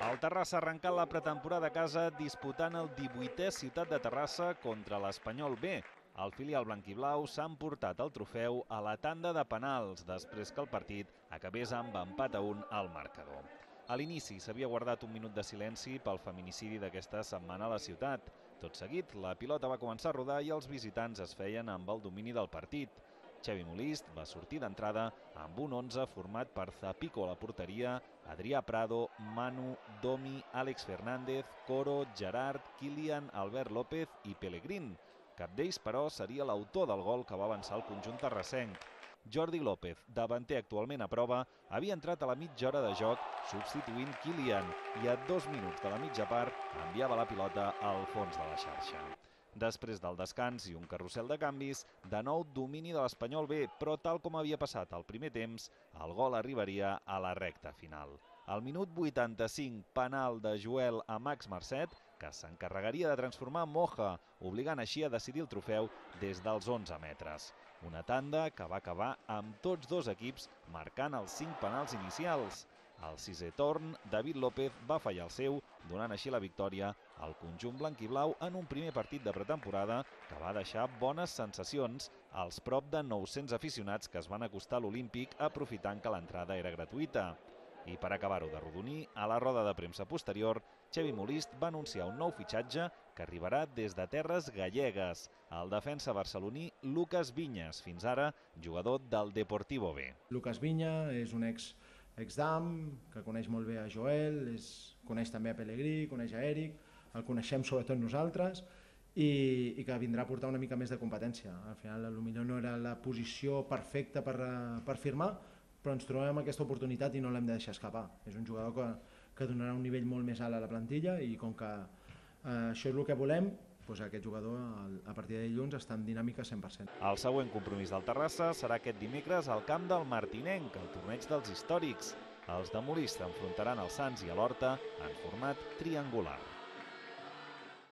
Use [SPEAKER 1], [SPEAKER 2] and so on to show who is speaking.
[SPEAKER 1] El Terrassa ha arrencat la pretemporada a casa disputant el 18è Ciutat de Terrassa contra l'Espanyol B. El filial blanquiblau s'ha emportat el trofeu a la tanda de penals després que el partit acabés amb empat a un al marcador. A l'inici s'havia guardat un minut de silenci pel feminicidi d'aquesta setmana a la ciutat. Tot seguit, la pilota va començar a rodar i els visitants es feien amb el domini del partit. Xavi Molist va sortir d'entrada amb un 11 format per Zapico a la porteria, Adrià Prado, Manu, Domi, Àlex Fernández, Coro, Gerard, Kilian, Albert López i Pellegrín. Cap d'ells, però, seria l'autor del gol que va avançar el conjunt terrassenc. Jordi López, davanter actualment a prova, havia entrat a la mitja hora de joc substituint Kilian i a dos minuts de la mitja part enviava la pilota al fons de la xarxa. Després del descans i un carrusel de canvis, de nou domini de l'Espanyol B, però tal com havia passat al primer temps, el gol arribaria a la recta final. Al minut 85, penal de Joel a Max Marcet, que s'encarregaria de transformar Moja, obligant així a decidir el trofeu des dels 11 metres. Una tanda que va acabar amb tots dos equips marcant els 5 penals inicials. Al sisè torn, David López va fallar el seu, donant així la victòria al conjunt blanquiblau en un primer partit de pretemporada que va deixar bones sensacions als prop de 900 aficionats que es van acostar a l'Olímpic aprofitant que l'entrada era gratuïta. I per acabar-ho de rodonir, a la roda de premsa posterior, Xevi Molist va anunciar un nou fitxatge que arribarà des de terres gallegues, el defensa barceloní Lucas Vinyes, fins ara jugador del Deportivo B.
[SPEAKER 2] Lucas Vinya és un ex ex-DAM, que coneix molt bé a Joel, és, coneix també a Pellegrí, coneix a Eric, el coneixem sobretot nosaltres, i, i que vindrà a portar una mica més de competència. Al final, potser no era la posició perfecta per, per firmar, però ens trobem aquesta oportunitat i no l'hem de deixar escapar. És un jugador que, que donarà un nivell molt més alt a la plantilla i com que eh, això és el que volem, doncs aquest jugador a partir de dilluns està en dinàmica 100%.
[SPEAKER 1] El següent compromís del Terrassa serà aquest dimecres al camp del Martinenc, el torneig dels històrics. Els de Molist enfrontaran els Sants i l'Horta en format triangular.